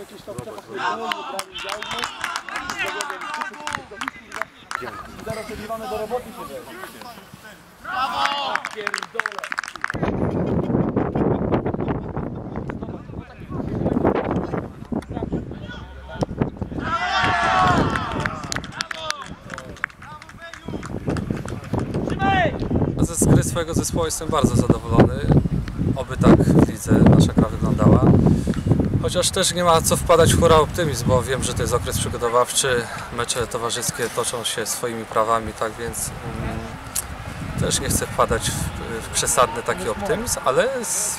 jakieś tam udział, no. I zaraz spodziewamy do roboty się Brawo! Pierdolę. Ze gry swojego zespołu jestem bardzo zadowolony. Oby tak w lidze nasza gra wyglądała. Chociaż też nie ma co wpadać w hura optymizm, bo wiem, że to jest okres przygotowawczy, mecze towarzyskie toczą się swoimi prawami, tak więc mm, też nie chcę wpadać w, w przesadny taki optymizm, ale z,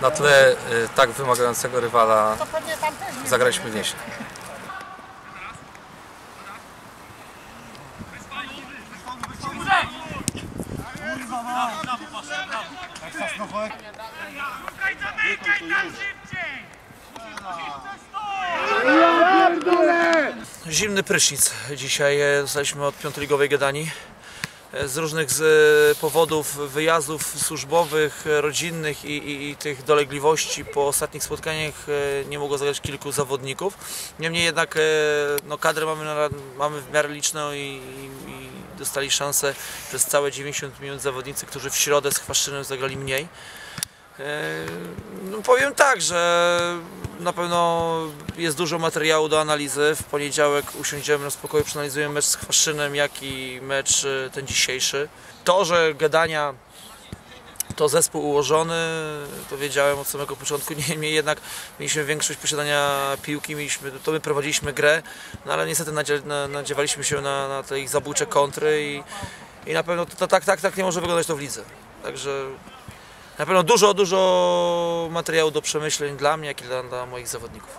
na tle y, tak wymagającego rywala zagraliśmy nieźle. Zimny prysznic dzisiaj e, dostaliśmy od piątoligowej Gedani. E, Z różnych z e, powodów wyjazdów służbowych, e, rodzinnych i, i, i tych dolegliwości po ostatnich spotkaniach e, nie mogło zagrać kilku zawodników. Niemniej jednak e, no, kadrę mamy, mamy w miarę liczną i, i dostali szansę przez całe 90 minut zawodnicy, którzy w środę z Chwaszczynem zagrali mniej. E, No powiem tak, że na pewno jest dużo materiału do analizy. W poniedziałek usiądziemy na spokoju, przeanalizujemy mecz z Chwaszczynem, jak i mecz e, ten dzisiejszy. To, że Gadania to zespół ułożony, to wiedziałem od samego początku. Niemniej jednak mieliśmy większość posiadania piłki, mieliśmy, to my prowadziliśmy grę, no ale niestety nadzie, na, nadziewaliśmy się na, na te ich zabójcze kontry i, i na pewno to, to, tak, tak, tak nie może wyglądać to w lidze. Także na pewno dużo, dużo materiału do przemyśleń dla mnie, jak i dla, dla moich zawodników.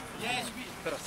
Brawo,